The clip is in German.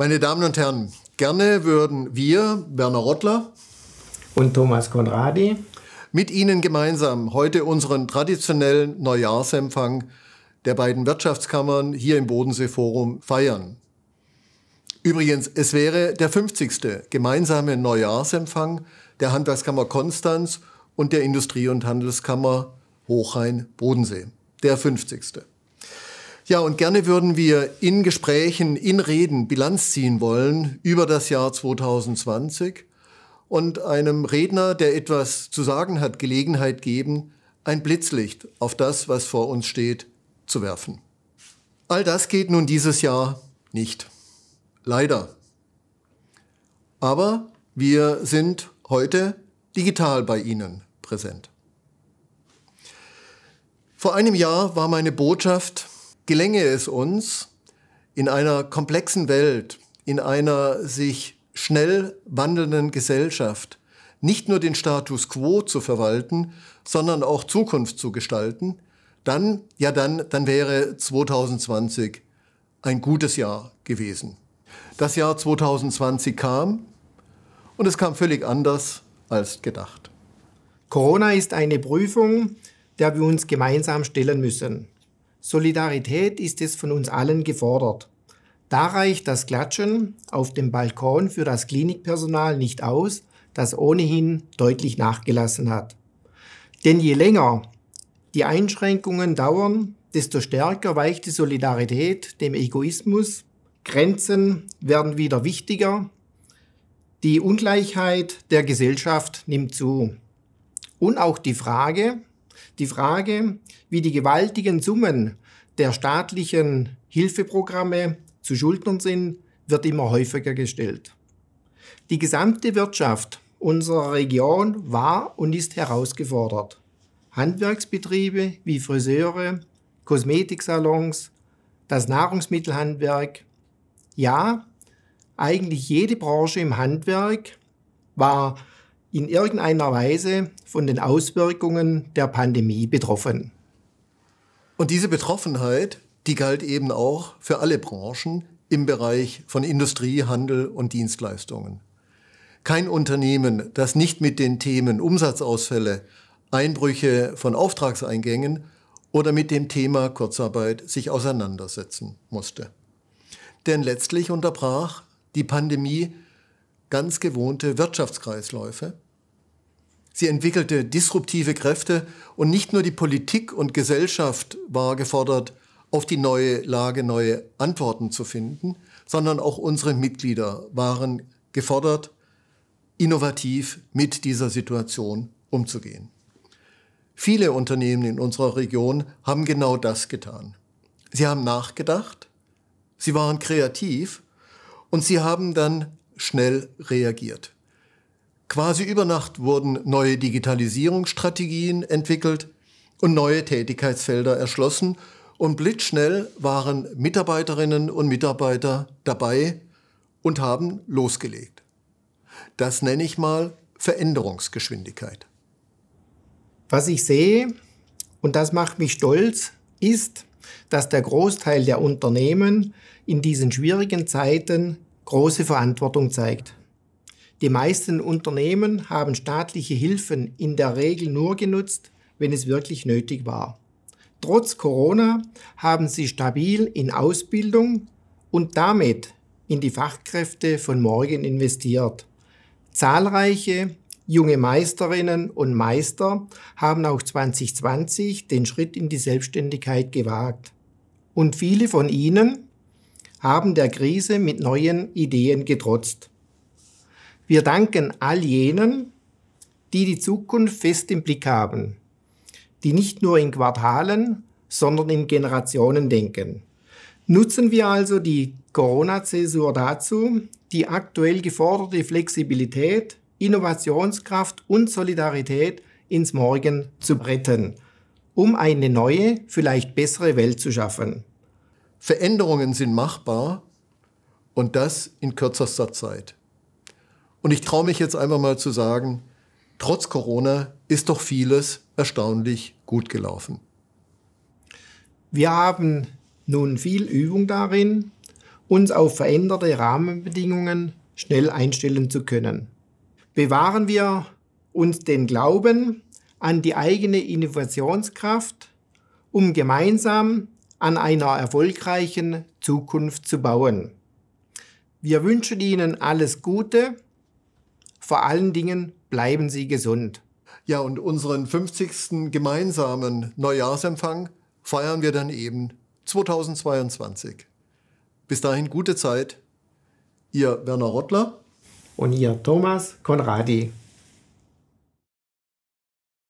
Meine Damen und Herren, gerne würden wir, Werner Rottler und Thomas Konradi, mit Ihnen gemeinsam heute unseren traditionellen Neujahrsempfang der beiden Wirtschaftskammern hier im Bodenseeforum feiern. Übrigens, es wäre der 50. gemeinsame Neujahrsempfang der Handwerkskammer Konstanz und der Industrie- und Handelskammer Hochrhein-Bodensee. Der 50. Ja, und gerne würden wir in Gesprächen, in Reden Bilanz ziehen wollen über das Jahr 2020 und einem Redner, der etwas zu sagen hat, Gelegenheit geben, ein Blitzlicht auf das, was vor uns steht, zu werfen. All das geht nun dieses Jahr nicht. Leider. Aber wir sind heute digital bei Ihnen präsent. Vor einem Jahr war meine Botschaft, gelänge es uns, in einer komplexen Welt, in einer sich schnell wandelnden Gesellschaft nicht nur den Status quo zu verwalten, sondern auch Zukunft zu gestalten, dann, ja dann, dann wäre 2020 ein gutes Jahr gewesen. Das Jahr 2020 kam und es kam völlig anders als gedacht. Corona ist eine Prüfung, der wir uns gemeinsam stellen müssen. Solidarität ist es von uns allen gefordert. Da reicht das Klatschen auf dem Balkon für das Klinikpersonal nicht aus, das ohnehin deutlich nachgelassen hat. Denn je länger die Einschränkungen dauern, desto stärker weicht die Solidarität dem Egoismus, Grenzen werden wieder wichtiger, die Ungleichheit der Gesellschaft nimmt zu. Und auch die Frage, die Frage, wie die gewaltigen Summen der staatlichen Hilfeprogramme zu schultern sind, wird immer häufiger gestellt. Die gesamte Wirtschaft unserer Region war und ist herausgefordert. Handwerksbetriebe wie Friseure, Kosmetiksalons, das Nahrungsmittelhandwerk, ja, eigentlich jede Branche im Handwerk war in irgendeiner Weise von den Auswirkungen der Pandemie betroffen. Und diese Betroffenheit, die galt eben auch für alle Branchen im Bereich von Industrie, Handel und Dienstleistungen. Kein Unternehmen, das nicht mit den Themen Umsatzausfälle, Einbrüche von Auftragseingängen oder mit dem Thema Kurzarbeit sich auseinandersetzen musste. Denn letztlich unterbrach die Pandemie ganz gewohnte Wirtschaftskreisläufe. Sie entwickelte disruptive Kräfte und nicht nur die Politik und Gesellschaft war gefordert, auf die neue Lage neue Antworten zu finden, sondern auch unsere Mitglieder waren gefordert, innovativ mit dieser Situation umzugehen. Viele Unternehmen in unserer Region haben genau das getan. Sie haben nachgedacht, sie waren kreativ und sie haben dann schnell reagiert. Quasi über Nacht wurden neue Digitalisierungsstrategien entwickelt und neue Tätigkeitsfelder erschlossen und blitzschnell waren Mitarbeiterinnen und Mitarbeiter dabei und haben losgelegt. Das nenne ich mal Veränderungsgeschwindigkeit. Was ich sehe, und das macht mich stolz, ist, dass der Großteil der Unternehmen in diesen schwierigen Zeiten große Verantwortung zeigt. Die meisten Unternehmen haben staatliche Hilfen in der Regel nur genutzt, wenn es wirklich nötig war. Trotz Corona haben sie stabil in Ausbildung und damit in die Fachkräfte von morgen investiert. Zahlreiche junge Meisterinnen und Meister haben auch 2020 den Schritt in die Selbstständigkeit gewagt. Und viele von ihnen haben der Krise mit neuen Ideen getrotzt. Wir danken all jenen, die die Zukunft fest im Blick haben, die nicht nur in Quartalen, sondern in Generationen denken. Nutzen wir also die Corona-Zäsur dazu, die aktuell geforderte Flexibilität, Innovationskraft und Solidarität ins Morgen zu retten, um eine neue, vielleicht bessere Welt zu schaffen. Veränderungen sind machbar und das in kürzester Zeit. Und ich traue mich jetzt einfach mal zu sagen, trotz Corona ist doch vieles erstaunlich gut gelaufen. Wir haben nun viel Übung darin, uns auf veränderte Rahmenbedingungen schnell einstellen zu können. Bewahren wir uns den Glauben an die eigene Innovationskraft, um gemeinsam an einer erfolgreichen Zukunft zu bauen. Wir wünschen Ihnen alles Gute, vor allen Dingen bleiben Sie gesund. Ja, und unseren 50. gemeinsamen Neujahrsempfang feiern wir dann eben 2022. Bis dahin gute Zeit. Ihr Werner Rottler und ihr Thomas Konradi.